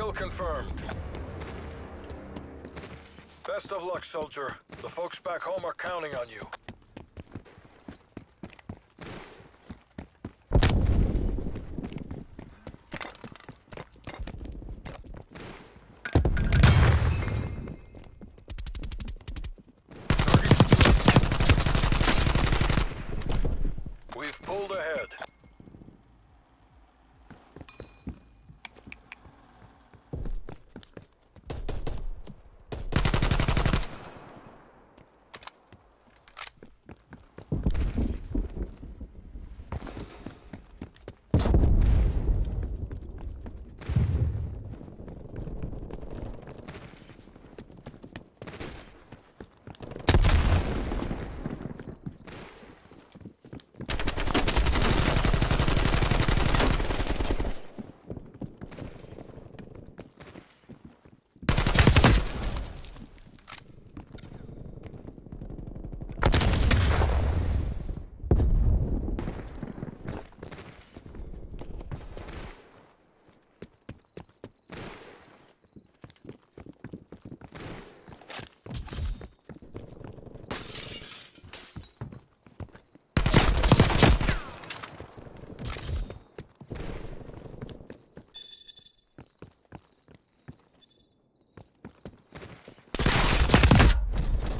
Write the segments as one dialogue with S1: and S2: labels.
S1: Kill confirmed. Best of luck, soldier. The folks back home are counting on you. We've pulled ahead.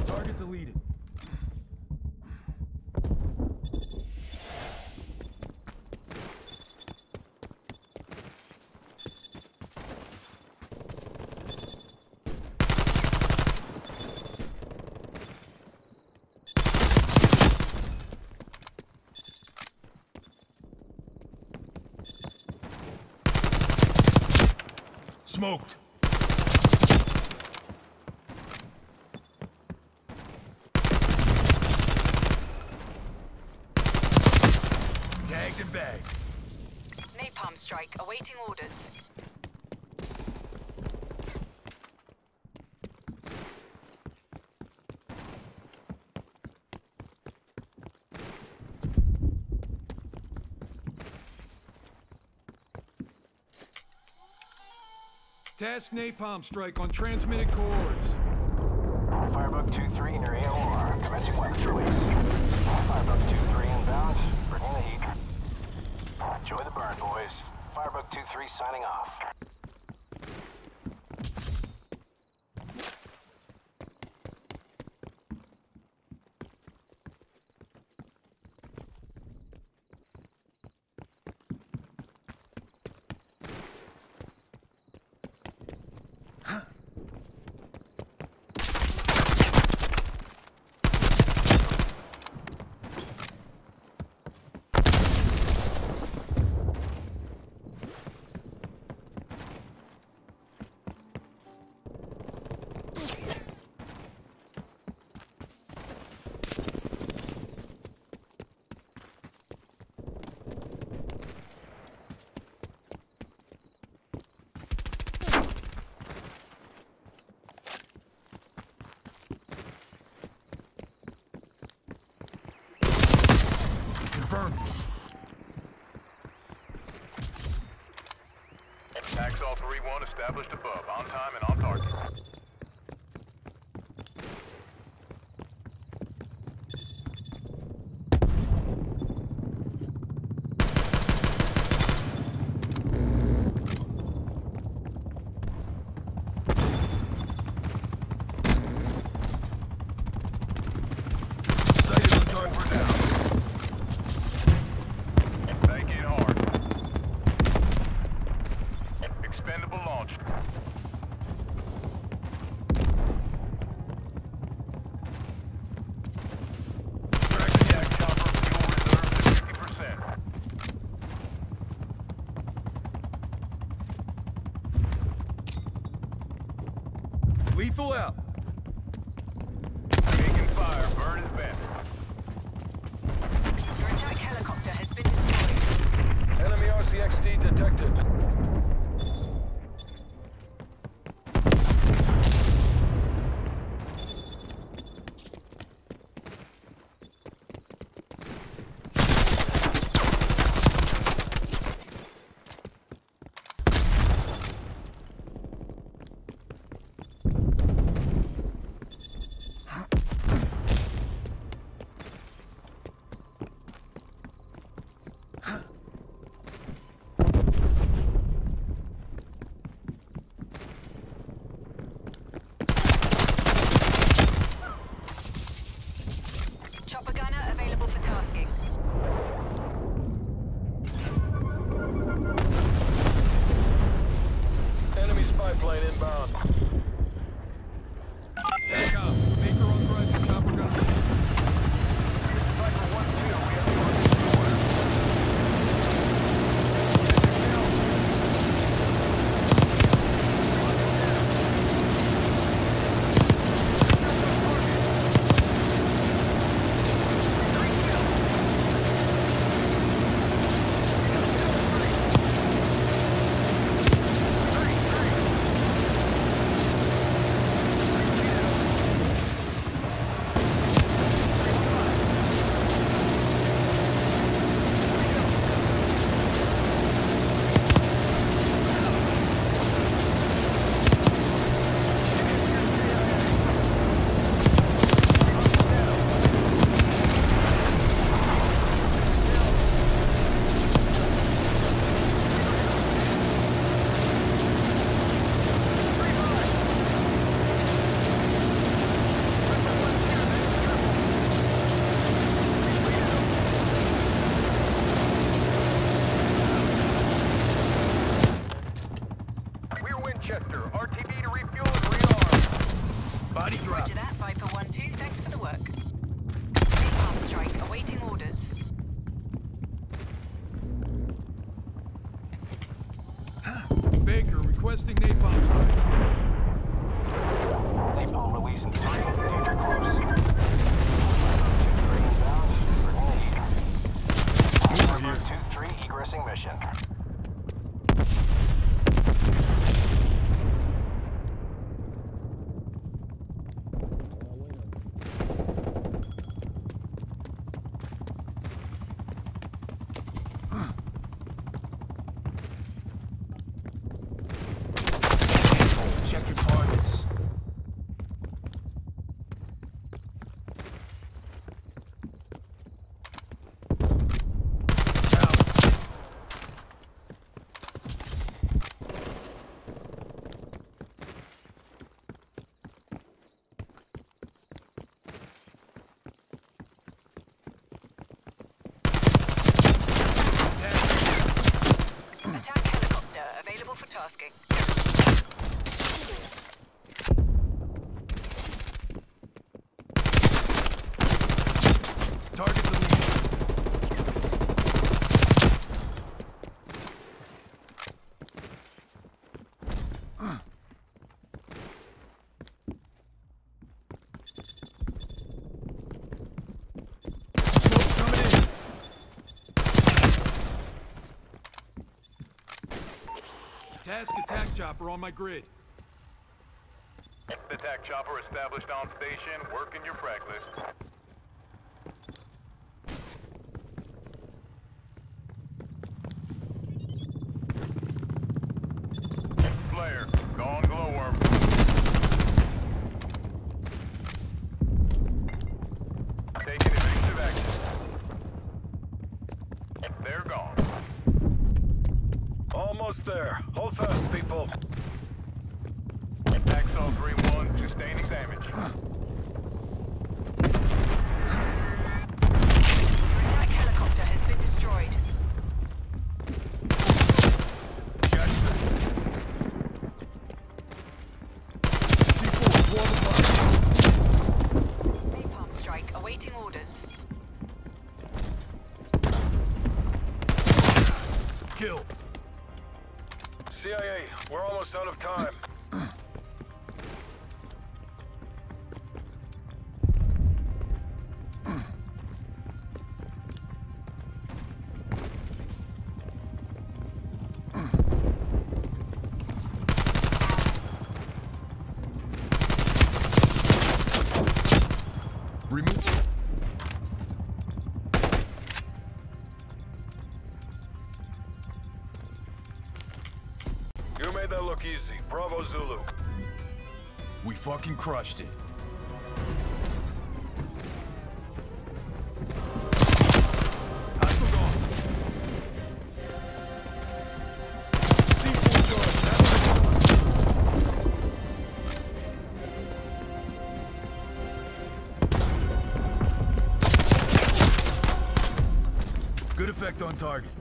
S2: Target deleted. Smoked. Tagged and bagged.
S3: Napalm strike, awaiting orders.
S2: Task napalm strike on transmitted coords.
S4: Firebug 2-3 near AOR. Commencing weapons release. Firebug 2-3 inbound. Bringing the heat. Enjoy the burn, boys. Firebug 2-3 signing off.
S2: Confirmed.
S5: Axol 3-1 established above, on time and on target.
S2: Lethal out.
S5: Taking fire, burn is bent.
S3: Your attack helicopter has been destroyed.
S1: Enemy RCXD detected.
S2: Requesting napalm strike.
S4: Napalm release in three. Danger close. Firebug 2-3 inbound. Bringing the heat. 2-3 egressing mission.
S6: Target deleted.
S2: Task attack chopper on my grid.
S5: Attack chopper established on station. Working your frag
S1: there. Hold fast, people. That look easy. Bravo Zulu.
S6: We fucking crushed it. Hostile gone.
S2: C4 charge. That's
S6: Good effect on target.